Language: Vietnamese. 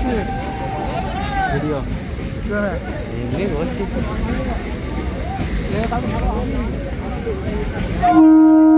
옳지 드디어 시원해 이게 옳지 내가 가서 바로